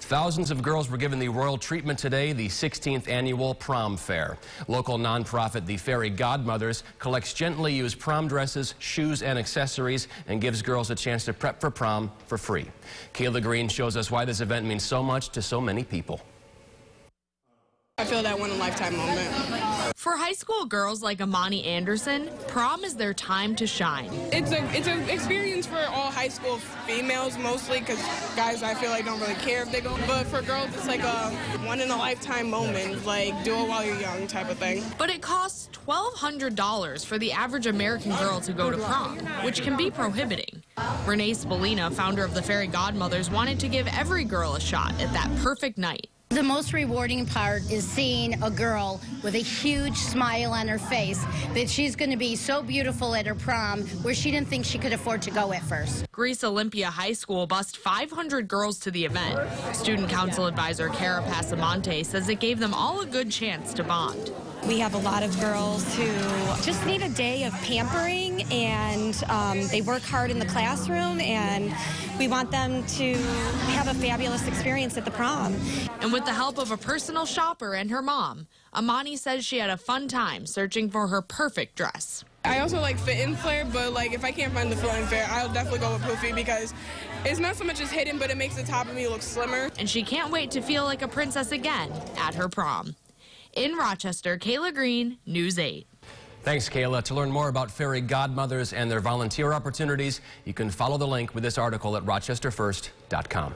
Thousands of girls were given the royal treatment today, the 16th annual prom fair. Local nonprofit The Fairy Godmothers collects gently used prom dresses, shoes, and accessories and gives girls a chance to prep for prom for free. Kayla Green shows us why this event means so much to so many people. I feel that one in a lifetime moment. For high school girls like Amani Anderson, prom is their time to shine. It's a it's an experience for all high school females mostly because guys I feel like don't really care if they go. But for girls, it's like a one in a lifetime moment, like do it while you're young type of thing. But it costs $1,200 for the average American girl to go to prom, which can be prohibiting. Renee Spallina, founder of the Fairy Godmothers, wanted to give every girl a shot at that perfect night. The most rewarding part is seeing a girl with a huge smile on her face that she's going to be so beautiful at her prom where she didn't think she could afford to go at first. Greece Olympia High School bussed 500 girls to the event. Student council advisor Cara Passamonte says it gave them all a good chance to bond. We have a lot of girls who just need a day of pampering and um, they work hard in the classroom and we want them to have a fabulous experience at the prom. And with the help of a personal shopper and her mom, Amani says she had a fun time searching for her perfect dress. I also like fit in flare, but like if I can't find the fit in flare, I'll definitely go with poofy because it's not so much as hidden, but it makes the top of me look slimmer. And she can't wait to feel like a princess again at her prom. In Rochester, Kayla Green, News 8. Thanks, Kayla. To learn more about fairy godmothers and their volunteer opportunities, you can follow the link with this article at rochesterfirst.com.